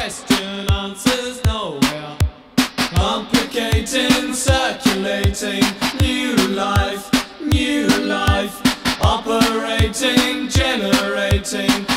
question answers nowhere. Complicating, circulating, new life, new life. Operating, generating.